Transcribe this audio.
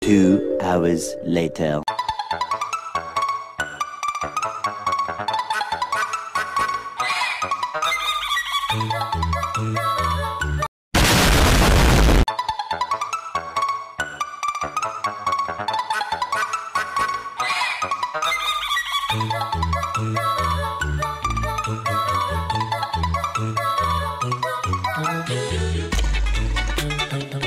Two hours later. Don't, don't, don't.